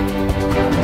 Música